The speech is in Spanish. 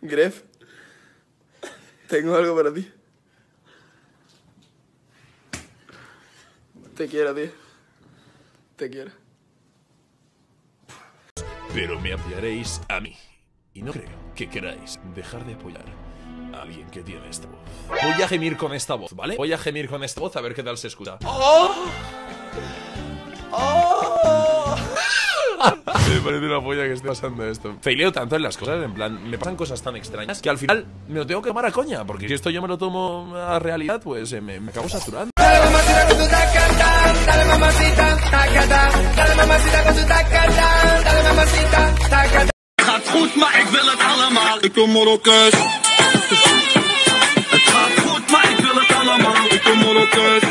Gref, tengo algo para ti. Te quiero, tío. Te quiero. Pero me apoyaréis a mí. Y no creo que queráis dejar de apoyar a alguien que tiene esta voz. Voy a gemir con esta voz, ¿vale? Voy a gemir con esta voz a ver qué tal se escucha. ¡Oh! Me parece una polla que esté pasando esto. Faileo tanto en las cosas, en plan, me pasan cosas tan extrañas que al final me lo tengo que tomar a coña, porque si esto yo me lo tomo a realidad, pues eh, me, me acabo saturando. Dale mamacita con tu tacatán, dale mamacita, tacatán, dale mamacita con tu tacatán, dale mamacita, tacatán. gaat goed, maar ik wil het allemaal. Ik kom Marokkaans. Het gaat goed, maar ik wil het allemaal. Ik kom Marokkaans.